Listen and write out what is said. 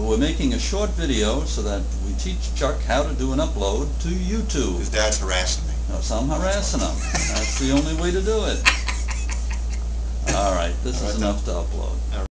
but we're making a short video so that we teach Chuck how to do an upload to YouTube. His dad's harassing me. No, so I'm harassing him. That's the only way to do it. All right, this is enough to upload.